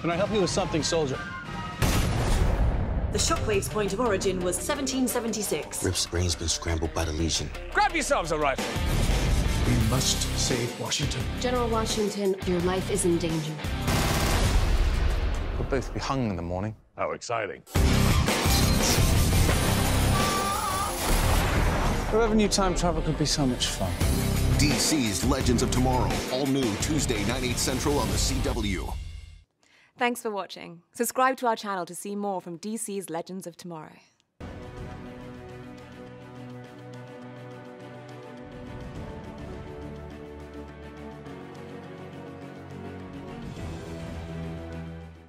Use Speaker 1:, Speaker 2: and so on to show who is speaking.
Speaker 1: Can I help you with something, soldier?
Speaker 2: The Shockwave's point of origin was 1776.
Speaker 3: Rip's brain's been scrambled by the Legion.
Speaker 4: Grab yourselves a rifle.
Speaker 5: We must save Washington.
Speaker 6: General Washington, your life is in danger.
Speaker 7: We'll both be hung in the morning.
Speaker 4: How exciting.
Speaker 1: Whoever knew time travel could be so much fun.
Speaker 8: DC's Legends of Tomorrow. All new Tuesday, 9, 8 central on the CW.
Speaker 9: Thanks for watching. Subscribe to our channel to see more from DC's Legends of Tomorrow.